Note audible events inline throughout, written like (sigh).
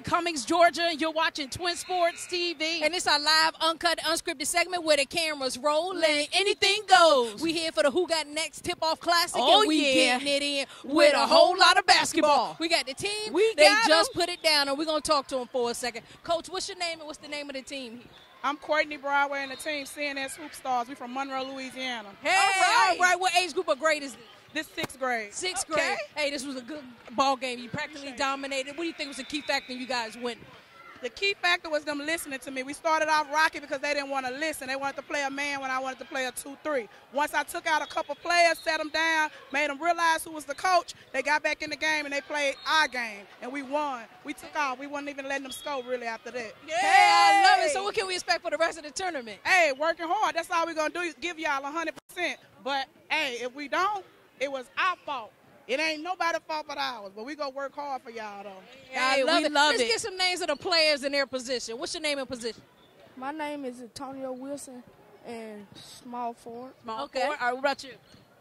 Cummings, Georgia, you're watching Twin Sports TV. And it's our live, uncut, unscripted segment where the cameras rolling. Anything goes. We here for the Who Got Next Tip Off Classic, Oh, and we yeah. getting it in with a whole lot of basketball. We got the team. We they got just 'em. put it down, and we're gonna talk to them for a second. Coach, what's your name and what's the name of the team? here? I'm Courtney Broadway and the team C&S Hoopstars. We're from Monroe, Louisiana. Hey, All right. all right. What age group of grade is this? This sixth grade. Sixth Okay. grade. Hey, this was a good ball game. You practically dominated. What do you think was the key factor in you guys winning? The key factor was them listening to me. We started off rocky because they didn't want to listen. They wanted to play a man when I wanted to play a 2-3. Once I took out a couple players, set them down, made them realize who was the coach, they got back in the game and they played our game, and we won. We took off. We wasn't even letting them score really after that. Hey, I love it. So what can we expect for the rest of the tournament? Hey, working hard. That's all we're going to do, give y'all 100%. But, hey, if we don't, it was our fault. It ain't nobody's fault but ours. But we going to work hard for y'all, though. I Hey, love we it. love Let's it. get some names of the players in their position. What's your name and position? My name is Antonio Wilson and small forward. Small Okay. forward. All right, what about you?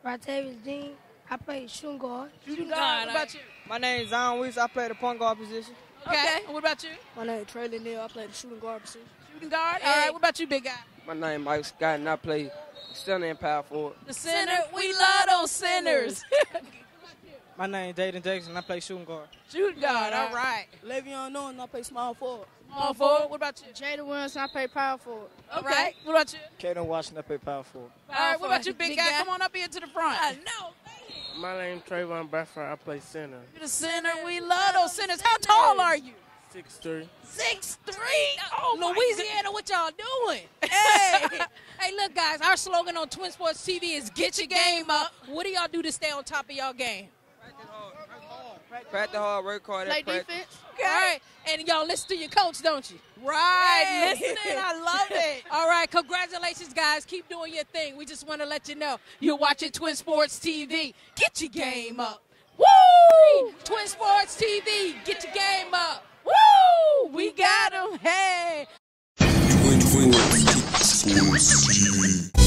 Ratavius Dean. I play shooting guard. Shooting guard, guard. What about you? My name is Zion Weeks. I play the point guard position. Okay. And what about you? My name is Trey Neal. I play the shooting guard position. Shooting guard. All right. What about you, big guy? My name Mike Scott, and I play center and power forward. The center. We love those centers. (laughs) My name is Jaden Jackson. I play shooting guard. Shooting guard. All right. Le'Veon Norton. I play small forward. Small forward. What about you? Jaden Wilson. I play power forward. All right. What about you? Kaden Washington. I play power forward. All right. What about you, big, Big guy? guy. Come on up here to the front. I know. My name Trayvon Bradford. I play center. You're the center. We love those centers. How tall are you? Six three. Six three. Oh, Louisiana, what y'all doing? (laughs) Hey, hey, look, guys, our slogan on Twin Sports TV is "Get your game up." What do y'all do to stay on top of y'all game? Practice hard, work hard. Play at practice. defense. All right, and y'all listen to your coach, don't you? Right. Hey. Listening. I love it. (laughs) All right, congratulations, guys. Keep doing your thing. We just want to let you know you're watching Twin Sports TV. Get your game up. Woo! Twin Sports TV, get your game up. Woo! We got